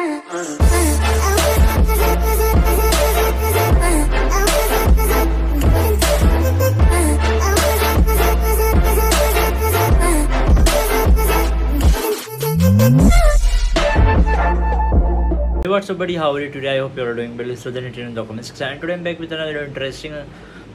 Hey, what's up, buddy? How are you today? I hope you are doing well. So then it in the comments. And today I'm back with another interesting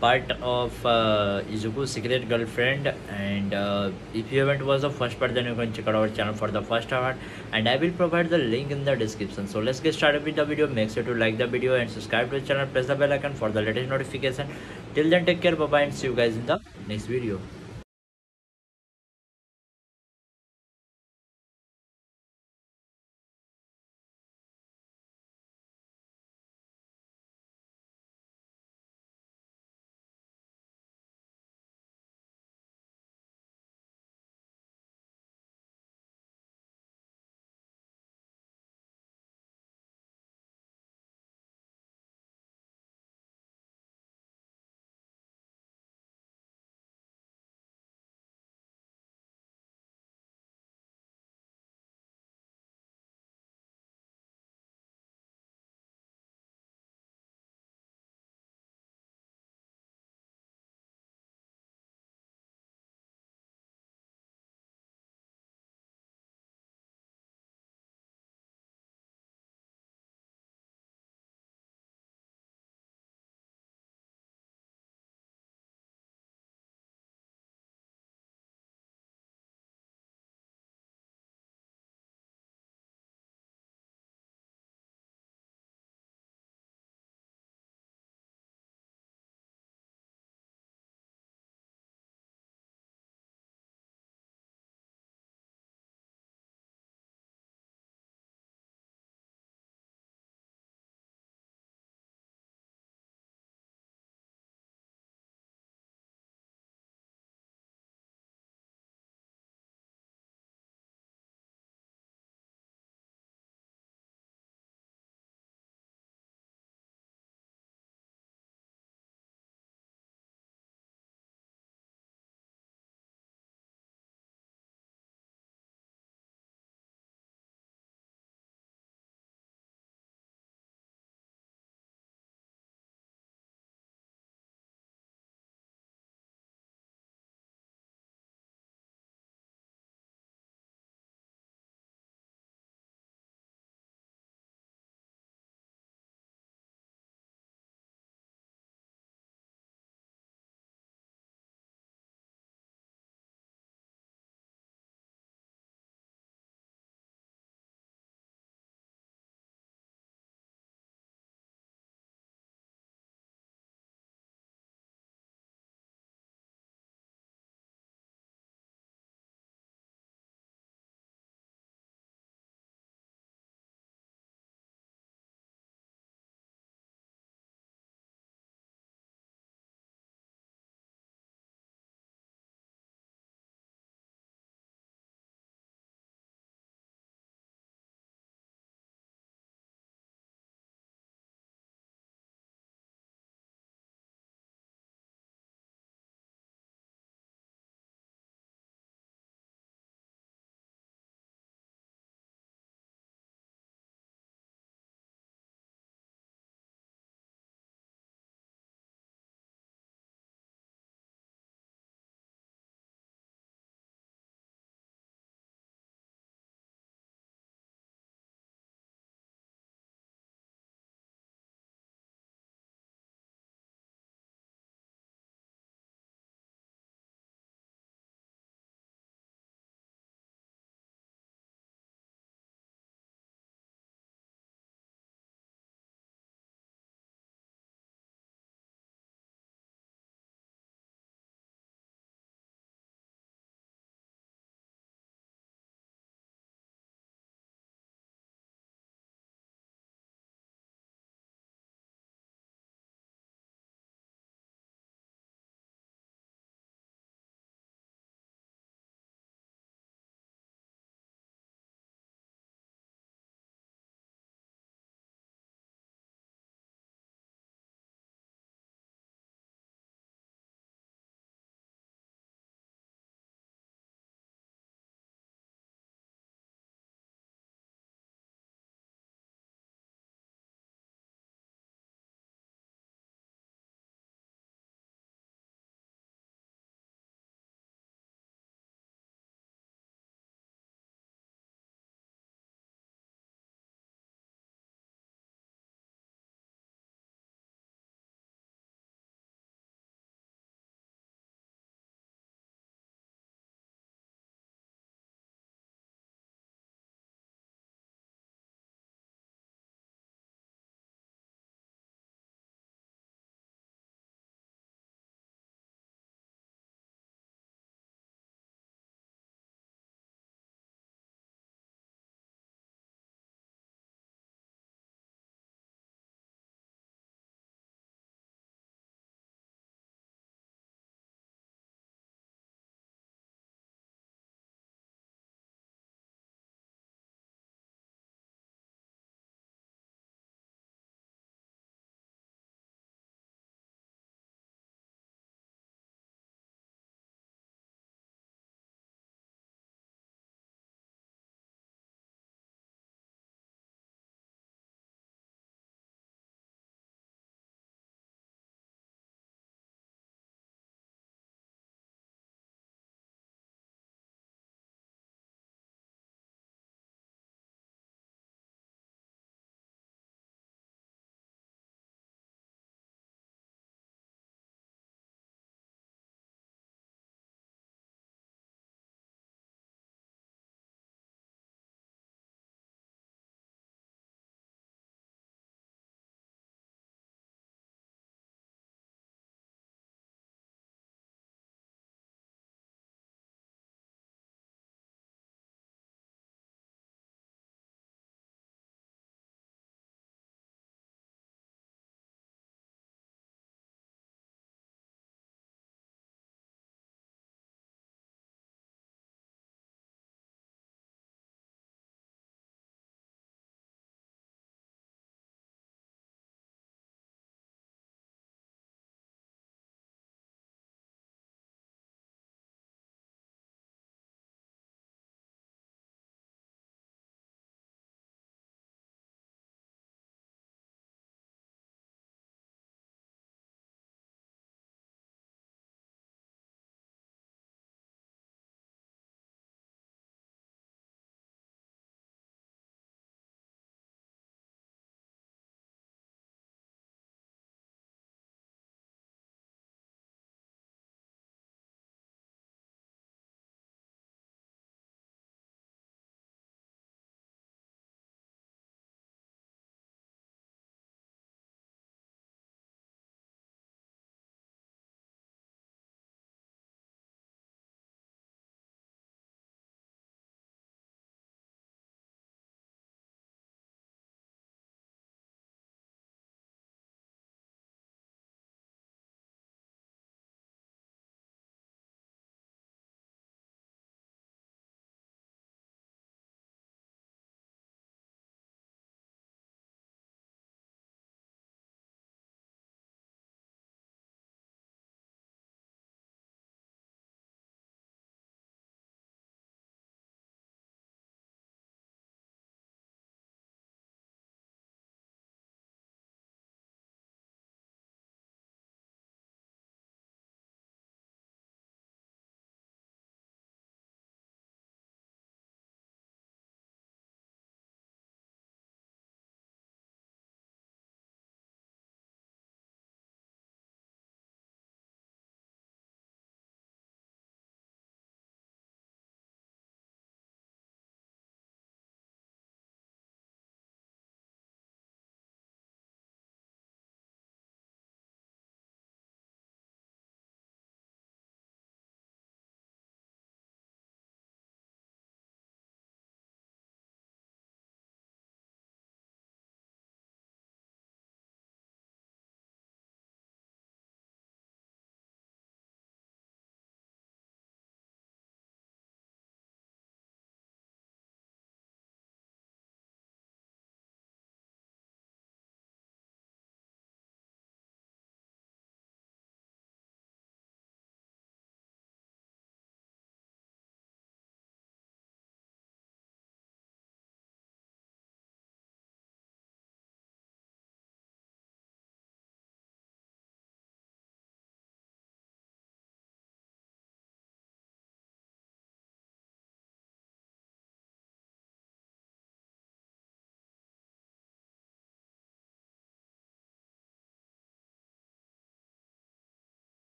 part of uh, Izuku's secret girlfriend. And uh, if you haven't watched the first part, then you can check out our channel for the first part. And I will provide the link in the description. So let's get started with the video. Make sure to like the video and subscribe to the channel. Press the bell icon for the latest notification. Till then, take care. Bye bye, and see you guys in the next video.